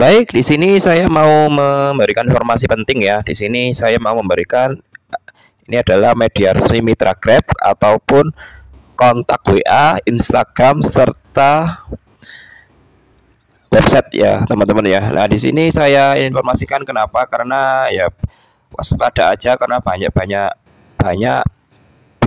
Baik, di sini saya mau memberikan informasi penting ya. Di sini saya mau memberikan ini adalah media resmi Mitra Grab ataupun kontak WA, Instagram serta website ya, teman-teman ya. Nah, di sini saya informasikan kenapa? Karena ya waspada aja karena banyak-banyak banyak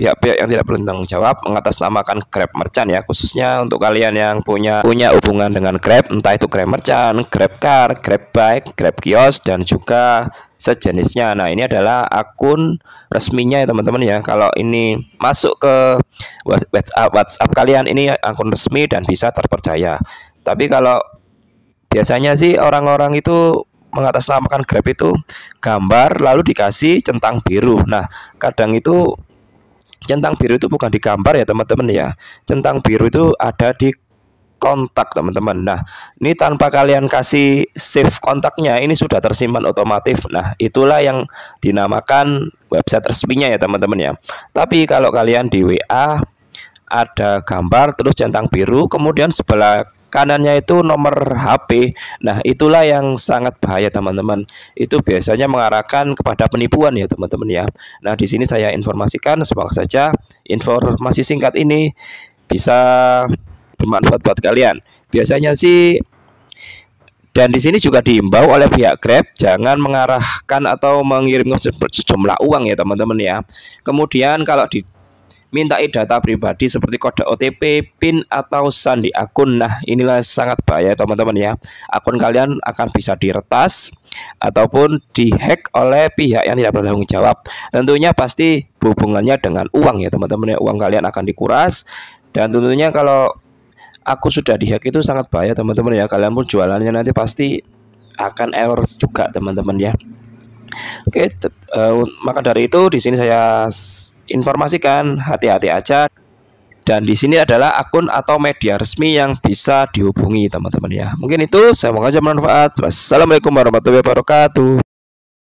pihak-pihak yang tidak bertanggung jawab mengatasnamakan Grab Merchant ya khususnya untuk kalian yang punya punya hubungan dengan Grab entah itu Grab Merchant, Grab Car, Grab Bike, Grab Kios dan juga sejenisnya. Nah, ini adalah akun resminya ya teman-teman ya. Kalau ini masuk ke WhatsApp WhatsApp kalian ini akun resmi dan bisa terpercaya. Tapi kalau biasanya sih orang-orang itu mengatasnamakan Grab itu gambar lalu dikasih centang biru. Nah, kadang itu centang biru itu bukan di gambar ya teman-teman ya. Centang biru itu ada di kontak teman-teman. Nah ini tanpa kalian kasih save kontaknya ini sudah tersimpan otomatis. Nah itulah yang dinamakan website resminya ya teman-teman ya. Tapi kalau kalian di WA ada gambar terus centang biru kemudian sebelah kanannya itu nomor HP. Nah, itulah yang sangat bahaya teman-teman. Itu biasanya mengarahkan kepada penipuan ya teman-teman ya. Nah, di sini saya informasikan semoga saja informasi singkat ini bisa bermanfaat buat kalian. Biasanya sih dan di sini juga diimbau oleh pihak Grab jangan mengarahkan atau mengirim sejumlah uang ya teman-teman ya. Kemudian kalau di mintai data pribadi seperti kode OTP, PIN atau sandi akun. Nah, inilah sangat bahaya teman-teman ya. Akun kalian akan bisa diretas ataupun dihack oleh pihak yang tidak bertanggung jawab. Tentunya pasti hubungannya dengan uang ya teman-teman ya. Uang kalian akan dikuras dan tentunya kalau aku sudah dihack itu sangat bahaya teman-teman ya. Kalian pun jualannya nanti pasti akan error juga teman-teman ya. Oke, uh, maka dari itu di sini saya informasikan hati-hati aja dan di sini adalah akun atau media resmi yang bisa dihubungi teman-teman ya. Mungkin itu saya mau aja bermanfaat. Wassalamualaikum warahmatullahi wabarakatuh.